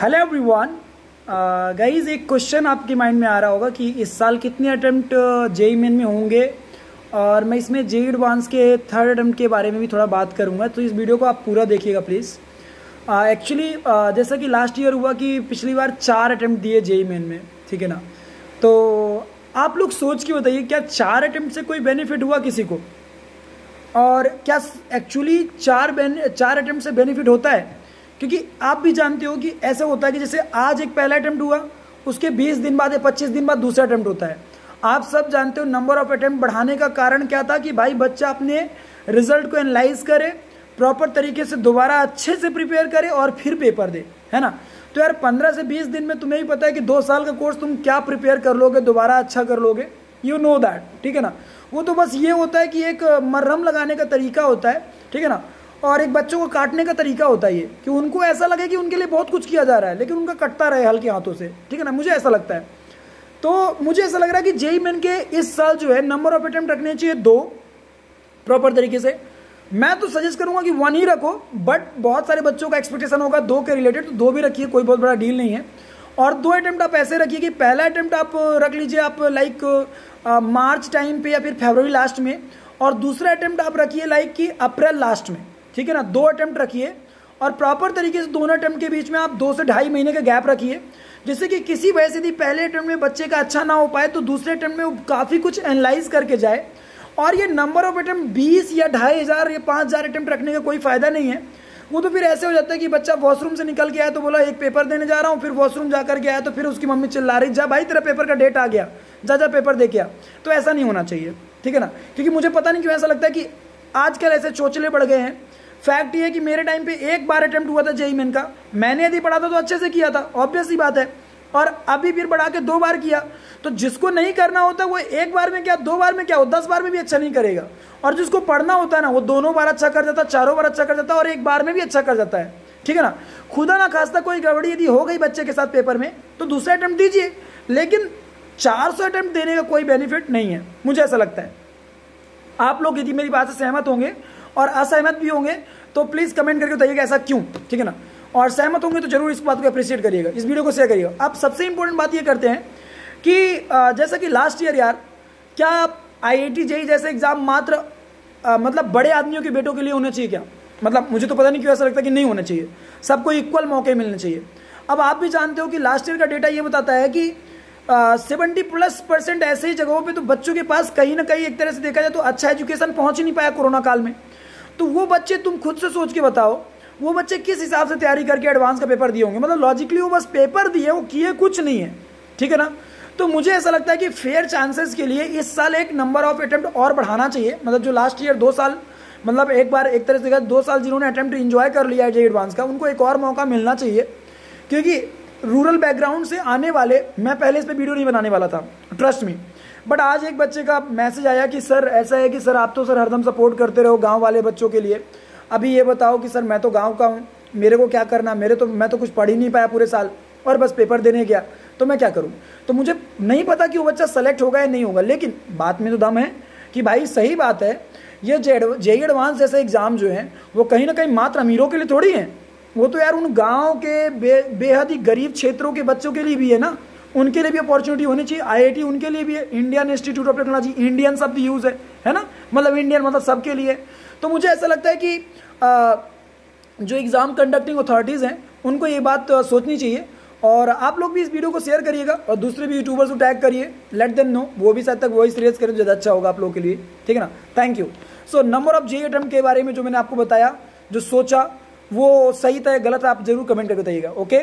Hello everyone guys एक question आपके mind में आ रहा होगा कि इस साल कितने अटेम्प्ट जेई मेन में होंगे? और मैं इसमें जेई एडवांस के थर्ड अटेम्प्ट के बारे में भी थोड़ा बात करूँगा तो इस वीडियो को आप पूरा देखिएगा प्लीज़ एक्चुअली uh, uh, जैसा कि लास्ट ईयर हुआ कि पिछली बार चार अटेम्प्ट दिए जेई मेन में ठीक है ना? तो आप लोग सोच के बताइए क्या चार अटेम्प्ट से कोई बेनिफिट हुआ किसी को? और क्या एक्चुअली चार चार अटैम्प्ट से बेनिफिट होता है? क्योंकि आप भी जानते हो कि ऐसा होता है कि जैसे आज एक पहला अटैम्प्ट हुआ, उसके 20 दिन बाद या 25 दिन बाद दूसरा अटैम्प्ट होता है। आप सब जानते हो नंबर ऑफ़ अटैम्प्ट बढ़ाने का कारण क्या था कि भाई बच्चा अपने रिज़ल्ट को एनालाइज करे प्रॉपर तरीके से दोबारा अच्छे से प्रिपेयर करे और फिर पेपर दे, है ना? तो यार पंद्रह से बीस दिन में तुम्हें ही पता है कि दो साल का कोर्स तुम क्या प्रिपेयर कर लोगे, दोबारा अच्छा कर लोगे। यू नो दैट ठीक है ना? वो तो बस ये होता है कि एक मरहम लगाने का तरीका होता है, ठीक है ना? और एक बच्चों को काटने का तरीका होता है ये, कि उनको ऐसा लगे कि उनके लिए बहुत कुछ किया जा रहा है, लेकिन उनका कटता रहे हल्के हाथों से। ठीक है ना? मुझे ऐसा लगता है। तो मुझे ऐसा लग रहा है कि जेई मेन के इस साल जो है नंबर ऑफ़ अटेम्प्ट रखने चाहिए दो, प्रॉपर तरीके से। मैं तो सजेस्ट करूँगा कि वन ही रखो बट बहुत सारे बच्चों का एक्सपेक्टेशन होगा दो के रिलेटेड तो दो भी रखिए, कोई बहुत बड़ा डील नहीं है। और दो अटेम्प्ट आप ऐसे रखिए कि पहला अटेम्प्ट आप रख लीजिए आप लाइक मार्च टाइम पे या फिर फेबररी लास्ट में, और दूसरा अटेम्प्ट आप रखिए लाइक कि अप्रैल लास्ट में। ठीक है ना? दो अटैम्प्ट रखिए और प्रॉपर तरीके से दोनों अटैम्प्ट के बीच में आप दो से ढाई महीने का गैप रखिए। जिससे कि किसी वजह से यदि पहले अटैम्प्ट में बच्चे का अच्छा ना हो पाए तो दूसरे अटैम्प्ट में काफ़ी कुछ एनालाइज करके जाए। और ये नंबर ऑफ़ अटेम्प्ट बीस या ढाई हज़ार या पाँच हज़ार अटैम्प्ट रखने का कोई फ़ायदा नहीं है। वो तो फिर ऐसे हो जाता है कि बच्चा वॉशरूम से निकल के आया तो बोला, एक पेपर देने जा रहा हूँ, फिर वॉशरूम जाकर के आया तो फिर उसकी मम्मी चिल्ला रही, जा भाई, तेरा पेपर का डेट आ गया। जा जा पेपर दे के आ। तो ऐसा नहीं होना चाहिए, ठीक है ना? क्योंकि मुझे पता नहीं क्यों ऐसा लगता है कि आजकल ऐसे चोचले बढ़ गए हैं। फैक्ट ये है कि मेरे टाइम पे एक बार अटेम्प्ट हुआ था जेई मेन का। मैंने यदि पढ़ा था तो अच्छे से किया था ऑब्वियस ही बात है। और अभी फिर बढ़ा के दो बार किया। तो जिसको नहीं करना होता, वो एक बार में क्या, दो बार में क्या हो दस बार में भी अच्छा नहीं करेगा। और जिसको पढ़ना होता है ना, वो दोनों बार अच्छा कर जाता, चारों बार अच्छा कर जाता और एक बार में भी अच्छा कर जाता है। ठीक है ना? खुदा ना खास्ता कोई गड़बड़ी यदि हो गई बच्चे के साथ पेपर में तो दूसरा अटेम्प्ट दीजिए। लेकिन चार सौ अटेम्प्ट देने का कोई बेनिफिट नहीं है। मुझे ऐसा लगता है। आप लोग यदि मेरी बात से सहमत होंगे और असहमत भी होंगे तो प्लीज़ कमेंट करके बताइएगा ऐसा क्यों, ठीक है ना? और सहमत होंगे तो ज़रूर इस बात को अप्रिशिएट करिएगा, इस वीडियो को शेयर करिएगा। आप सबसे इंपॉर्टेंट बात ये करते हैं कि जैसा कि लास्ट ईयर यार, क्या आई आई जेई जैसे एग्ज़ाम मात्र मतलब बड़े आदमियों के बेटों के लिए होना चाहिए क्या? मतलब मुझे तो पता नहीं क्यों ऐसा लगता कि नहीं होना चाहिए। सबको इक्वल मौके मिलने चाहिए। अब आप भी जानते हो कि लास्ट ईयर का डेटा ये बताता है कि सेवेंटी प्लस परसेंट ऐसे ही जगहों पे तो बच्चों के पास कहीं ना कहीं एक तरह से देखा जाए तो अच्छा एजुकेशन पहुँच ही नहीं पाया कोरोना काल में। तो वो बच्चे तुम खुद से सोच के बताओ। वो बच्चे किस हिसाब से तैयारी करके एडवांस का पेपर दिए होंगे? मतलब लॉजिकली वो बस पेपर दिए, वो किए कुछ नहीं है। ठीक है ना? तो मुझे ऐसा लगता है कि फेयर चांसेस के लिए इस साल एक नंबर ऑफ़ अटैम्प्ट और बढ़ाना चाहिए। मतलब जो लास्ट ईयर दो साल मतलब एक बार एक तरह से दो साल जिन्होंने अटेम्प्ट इन्जॉय कर लिया है जे एडवांस का, उनको एक और मौका मिलना चाहिए। क्योंकि रूरल बैकग्राउंड से आने वाले, मैं पहले इस पर वीडियो नहीं बनाने वाला था। ट्रस्ट में बट आज एक बच्चे का मैसेज आया कि, सर, ऐसा है कि सर, आप तो सर हरदम सपोर्ट करते रहो गाँव वाले बच्चों के लिए। अभी ये बताओ कि, सर, मैं तो गाँव का हूँ। मेरे को क्या करना? मेरे तो मैं तो कुछ पढ़ ही नहीं पाया पूरे साल और बस पेपर देने गया। तो मैं क्या करूँ? तो मुझे नहीं पता कि वो बच्चा सेलेक्ट होगा या नहीं होगा, लेकिन बात में तो दम है कि भाई, सही बात है। ये जे एडवांस जैसे एग्ज़ाम जो हैं, वो कहीं ना कहीं मात्र अमीरों के लिए थोड़ी हैं। वो तो यार उन गाँव के बे, बेहद ही गरीब क्षेत्रों के बच्चों के लिए भी है ना। उनके लिए भी अपॉर्चुनिटी होनी चाहिए। आईआईटी उनके लिए भी है। Indian Institute of Technology Indian शब्द यूज़ है। है ना? मतलब इंडियन मतलब सबके लिए। तो मुझे ऐसा लगता है कि आ, जो एग्ज़ाम कंडक्टिंग अथॉरिटीज़ हैं उनको ये बात सोचनी चाहिए। और आप लोग भी इस वीडियो को शेयर करिएगा और दूसरे भी यूट्यूबर्स को टैग करिए। लेट देम नो वो भी शायद तक वॉइस रेज करें तो ज़्यादा अच्छा होगा आप लोगों के लिए। ठीक है ना? Thank you so number of JEE attempt के बारे में जो मैंने आपको बताया जो सोचा वो सही था गलत आप ज़रूर कमेंट करके बताइएगा। ओके